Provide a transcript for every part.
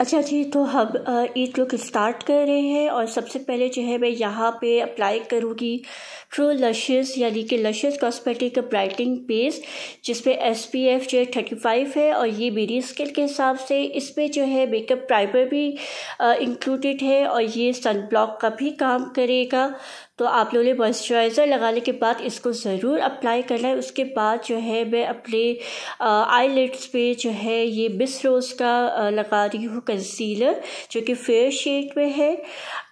अच्छा जी तो हम ईद लुक स्टार्ट कर रहे हैं और सबसे पहले जो है मैं यहाँ पे अप्लाई करूँगी ट्रू लशेस यानी कि लशेस कॉस्मेटिक ब्राइटिंग बेस जिसमें एस पी एफ़ जो है थर्टी फाइव है और ये मेरी स्किन के हिसाब से। इसमें जो है मेकअप प्राइमर भी इंक्लूडेड है और ये सन ब्लॉक का भी काम करेगा। तो आप लोगों ने मॉइस्चराइज़र लगाने के बाद इसको ज़रूर अप्लाई करना है। उसके बाद जो है मैं अपने आई लिट्स पे जो है ये मिस रोज़ का लगा रही हूँ कंसीलर जो कि फेयर शेड में है।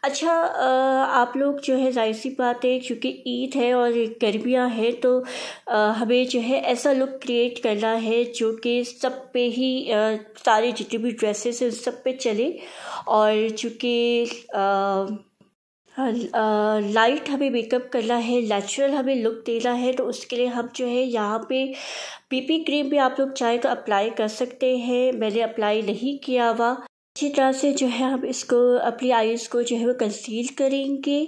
अच्छा आप लोग जो है ज़ाहिर सी बात है क्योंकि ईद है और गर्मियाँ हैं तो हमें जो है ऐसा लुक क्रिएट करना है जो कि सब पे ही सारे जितने भी ड्रेसेस हैं, सब पे चले। और चूँकि लाइट हमें मेकअप करना है नेचुरल हमें लुक देना है तो उसके लिए हम जो है यहाँ पे पीपी क्रीम भी आप लोग चाहे तो अप्लाई कर सकते हैं। मैंने अप्लाई नहीं किया हुआ। अच्छी तरह से जो है हम इसको, अपनी आईज़ को जो है वो कंसील करेंगे।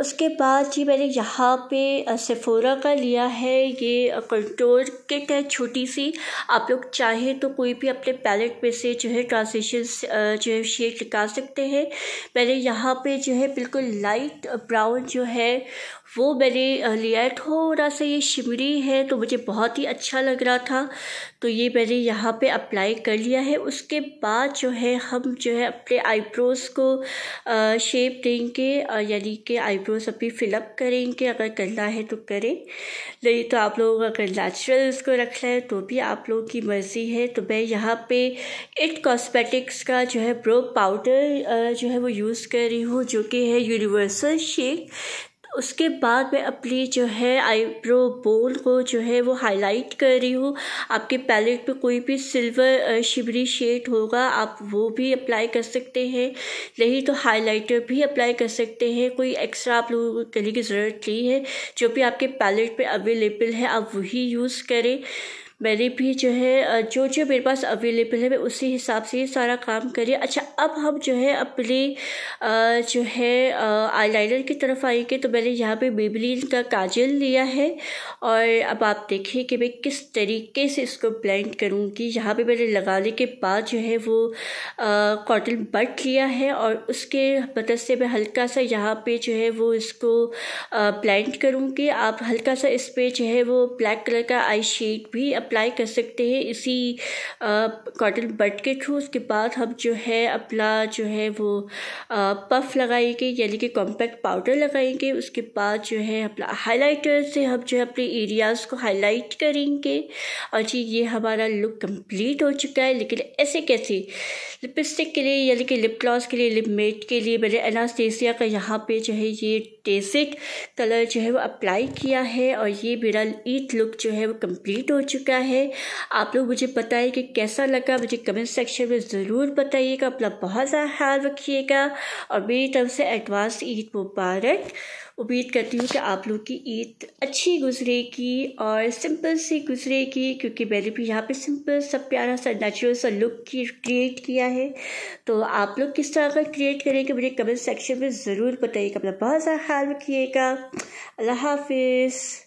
उसके बाद जी मैंने यहाँ पे सेफोरा का लिया है। ये कंट्रोल किट है छोटी सी आप लोग चाहें तो कोई भी अपने पैलेट में से जो है ट्रांसलेशन जो है शेड निकाल सकते हैं। मैंने यहाँ पे जो है बिल्कुल लाइट ब्राउन जो है, वो मैंने लिया है। थोड़ा सा ये शिमरी है तो मुझे बहुत ही अच्छा लग रहा था। तो ये मैंने यहाँ पे अप्लाई कर लिया है। उसके बाद जो है हम जो है अपने आईब्रोज़ को शेप देंगे यानी कि आईब्रोज़ अभी फिलअप करेंगे, अगर करना है तो करें। नहीं तो आप लोग अगर नेचुरल उसको रखना है तो भी आप लोगों की मर्ज़ी है। तो मैं यहाँ पे इट कॉस्मेटिक्स का जो है ब्रो पाउडर जो है वो यूज़ कर रही हूँ, जो कि है यूनिवर्सल शेक उसके बाद मैं अपनी जो है आईब्रो बोल को जो है वो हाईलाइट कर रही हूँ। आपके पैलेट पे कोई भी सिल्वर शिवरी शेड होगा, आप वो भी अप्लाई कर सकते हैं। नहीं तो हाइलाइटर भी अप्लाई कर सकते हैं। कोई एक्स्ट्रा आप लोगों को करने की ज़रूरत नहीं है। जो भी आपके पैलेट पे अवेलेबल है, आप वही यूज़ करें। मैंने भी जो है जो जो मेरे पास अवेलेबल है, मैं उसी हिसाब से सारा काम करिए अच्छा अब हम जो है अपने जो है आईलाइनर की तरफ़ आएँगे। तो मैंने यहाँ पे बेबलिन का काजल लिया है और अब आप देखिए कि मैं किस तरीके से इसको ब्लेंड करूँगी। यहाँ पे मैंने लगाने के बाद जो है वो कॉटन बट लिया है और उसके मदद से मैं हल्का सा यहाँ पे जो है वो इसको ब्लेंड करूँगी। आप हल्का सा इस पर जो है वो ब्लैक कलर का आई शेड भी अप्लाई कर सकते हैं इसी कॉटन बट के थ्रू उसके बाद हम जो है अपना जो है वो पफ लगाएँगे, यानी कि कॉम्पैक्ट पाउडर लगाएँगे। उसके बाद जो है अपना हाइलाइटर से हम जो है अपने एरियाज़ को हाईलाइट करेंगे। और जी, ये हमारा लुक कंप्लीट हो चुका है। लेकिन ऐसे कैसे? लिपस्टिक के लिए, यानी कि लिप ग्लॉस के लिए लिप मेट के लिए मैंने एनास्टेसिया का यहाँ पे जो है ये टेसिक कलर जो है वो अप्लाई किया है और ये मेरा ईट लुक जो है वो कंप्लीट हो चुका चुका है। आप लोग मुझे बताइए कि कैसा लगा, मुझे कमेंट सेक्शन में ज़रूर बताइएगा। अपना बहुत ज़्यादा ख्याल रखिएगा और मेरी तरफ़ से एडवांस ईद मुबारक। उम्मीद करती हूँ कि आप लोग की ईद अच्छी गुजरेगी और सिंपल से गुजरेगी, क्योंकि मैंने भी यहाँ पे सिंपल सब प्यारा सा नेचुरल सा लुक की क्रिएट किया है। तो आप लोग किस तरह का क्रिएट करेंगे मुझे कमेंट सेक्शन में ज़रूर बताइएगा। अपना बहुत सारा ख्याल रखिएगा। अल्लाह हाफिज़।